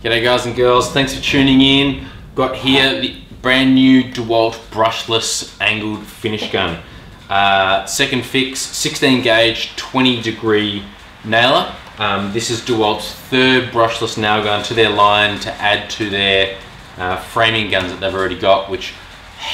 G'day guys and girls, thanks for tuning in. Got here the brand new DeWalt brushless angled finish gun. Uh, second fix, 16 gauge, 20 degree nailer. Um, this is DeWalt's third brushless nail gun to their line to add to their uh, framing guns that they've already got, which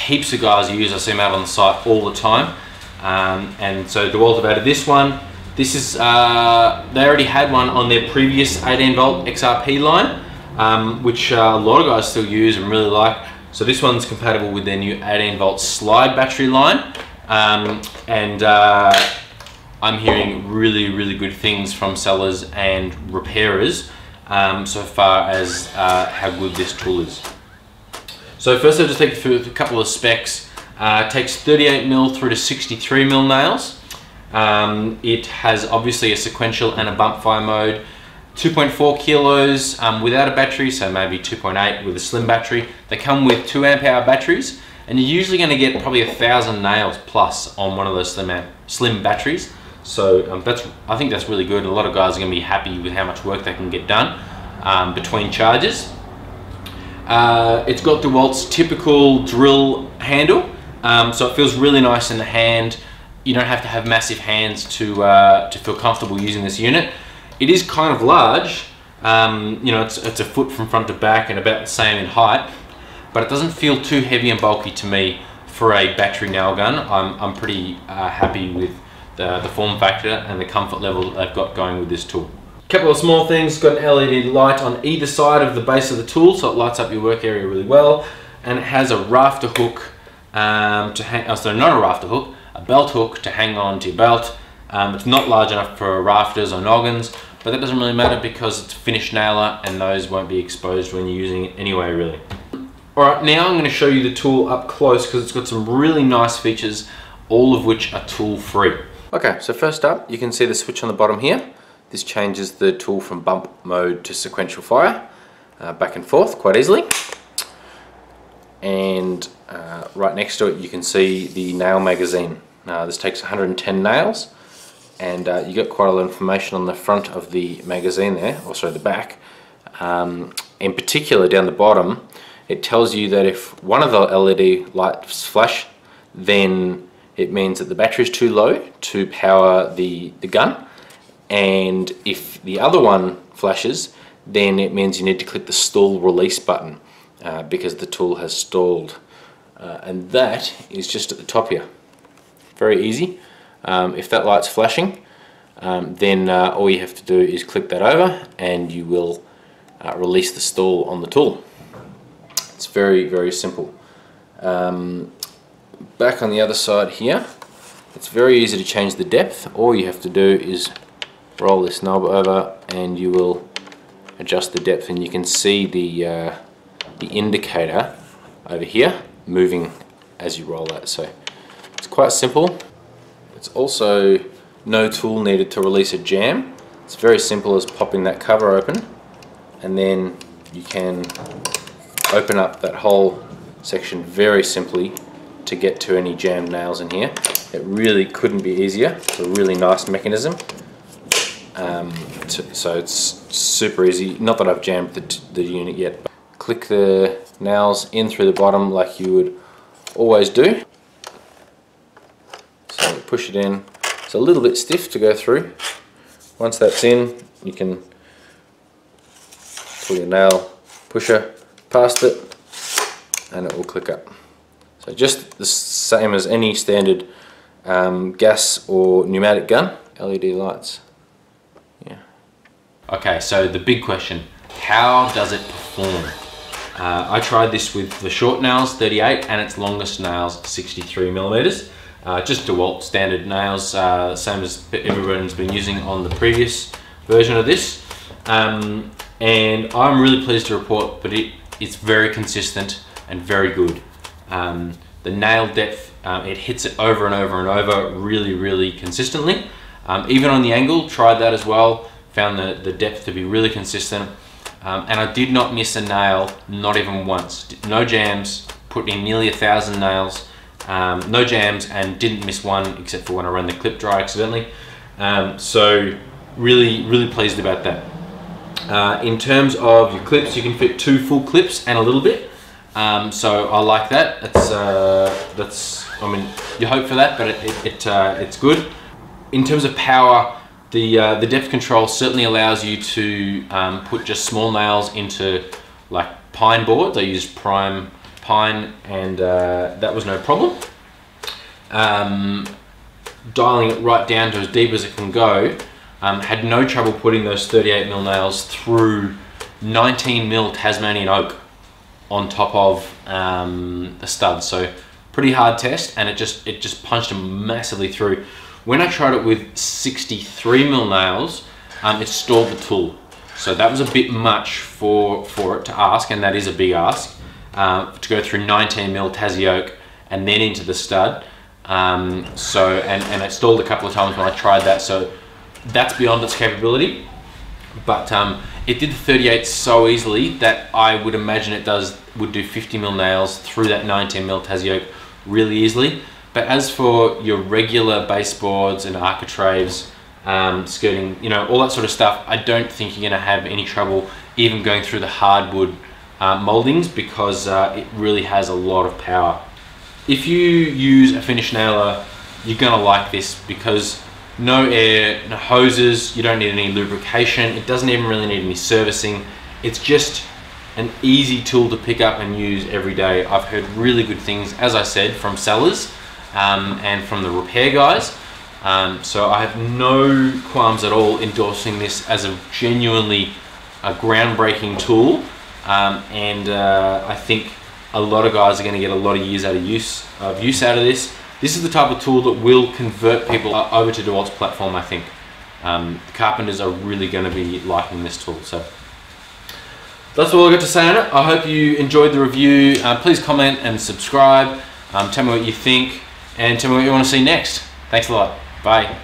heaps of guys use. I see them out on the site all the time. Um, and so DeWalt have added this one. This is, uh, they already had one on their previous 18 volt XRP line, um, which uh, a lot of guys still use and really like. So this one's compatible with their new 18 volt slide battery line. Um, and uh, I'm hearing really, really good things from sellers and repairers um, so far as uh, how good this tool is. So first I'll just take you through a couple of specs. Uh, it takes 38 mil through to 63 mil nails. Um, it has obviously a sequential and a bump fire mode. 2.4 kilos um, without a battery, so maybe 2.8 with a slim battery. They come with 2 amp hour batteries, and you're usually going to get probably a thousand nails plus on one of those slim, slim batteries. So um, that's I think that's really good. A lot of guys are going to be happy with how much work they can get done um, between charges. Uh, it's got DeWalt's typical drill handle, um, so it feels really nice in the hand. You don't have to have massive hands to, uh, to feel comfortable using this unit. It is kind of large, um, you know, it's, it's a foot from front to back and about the same in height, but it doesn't feel too heavy and bulky to me for a battery nail gun. I'm, I'm pretty uh, happy with the, the form factor and the comfort level that they've got going with this tool. A Couple of small things, got an LED light on either side of the base of the tool so it lights up your work area really well and it has a rafter hook um, to hang, oh, sorry, not a rafter hook, a belt hook to hang on to your belt. Um, it's not large enough for rafters or noggins, but that doesn't really matter because it's a finished nailer and those won't be exposed when you're using it anyway, really. All right, now I'm going to show you the tool up close because it's got some really nice features, all of which are tool free. Okay, so first up, you can see the switch on the bottom here. This changes the tool from bump mode to sequential fire, uh, back and forth quite easily. And uh, right next to it you can see the nail magazine. Now this takes 110 nails and uh, you get quite a lot of information on the front of the magazine there, also the back. Um, in particular down the bottom it tells you that if one of the LED lights flash then it means that the battery is too low to power the, the gun. And if the other one flashes then it means you need to click the stall release button uh, because the tool has stalled. Uh, and that is just at the top here. Very easy um, if that light's flashing um, then uh, all you have to do is click that over and you will uh, release the stall on the tool. It's very very simple. Um, back on the other side here it's very easy to change the depth. All you have to do is roll this knob over and you will adjust the depth. And you can see the uh, the indicator over here moving as you roll that. So it's quite simple it's also no tool needed to release a jam it's very simple as popping that cover open and then you can open up that whole section very simply to get to any jammed nails in here. It really couldn't be easier. It's a really nice mechanism. Um, to, so it's super easy. Not that I've jammed the, the unit yet. Click the nails in through the bottom like you would always do. Push it in. It's a little bit stiff to go through. Once that's in, you can pull your nail pusher past it and it will click up. So just the same as any standard um, gas or pneumatic gun, LED lights. Yeah. Okay, so the big question, how does it perform? Uh, I tried this with the short nails, 38, and its longest nails, 63 millimeters. Uh, just DeWalt standard nails, uh, same as everyone's been using on the previous version of this. Um, and I'm really pleased to report that it, it's very consistent and very good. Um, the nail depth, um, it hits it over and over and over really, really consistently. Um, even on the angle, tried that as well, found the, the depth to be really consistent. Um, and I did not miss a nail, not even once. No jams, put in nearly a thousand nails, um, no jams, and didn't miss one except for when I ran the clip dry accidentally. Um, so really, really pleased about that. Uh, in terms of your clips, you can fit two full clips and a little bit. Um, so I like that. It's uh, that's I mean you hope for that, but it, it, it uh, it's good. In terms of power, the uh, the depth control certainly allows you to um, put just small nails into like pine boards. I use prime pine, and uh, that was no problem. Um, dialing it right down to as deep as it can go, um, had no trouble putting those 38 mil nails through 19 mil Tasmanian oak on top of um, the stud. So pretty hard test, and it just it just punched them massively through. When I tried it with 63 mil nails, um, it stalled the tool. So that was a bit much for for it to ask, and that is a big ask uh, to go through 19 mil Tassie oak and then into the stud. Um, so, and, and it stalled a couple of times when I tried that. So that's beyond its capability. But um, it did the 38 so easily that I would imagine it does would do 50 mil nails through that 19 mil Tassie oak really easily. But as for your regular baseboards and architraves, um, skirting, you know, all that sort of stuff, I don't think you're going to have any trouble even going through the hardwood uh, moldings because uh, it really has a lot of power. If you use a finish nailer, you're gonna like this because no air, no hoses, you don't need any lubrication, it doesn't even really need any servicing. It's just an easy tool to pick up and use every day. I've heard really good things, as I said, from sellers um, and from the repair guys. Um, so I have no qualms at all endorsing this as a genuinely a groundbreaking tool. Um, and uh, I think a lot of guys are going to get a lot of years out of use of use out of this. This is the type of tool that will convert people over to DeWalt's platform. I think um, carpenters are really going to be liking this tool. So that's all I got to say on it. I hope you enjoyed the review. Uh, please comment and subscribe. Um, tell me what you think and tell me what you want to see next. Thanks a lot. Bye.